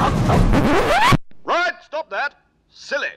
Right, stop that. Silly.